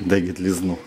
Дегіт лізнув.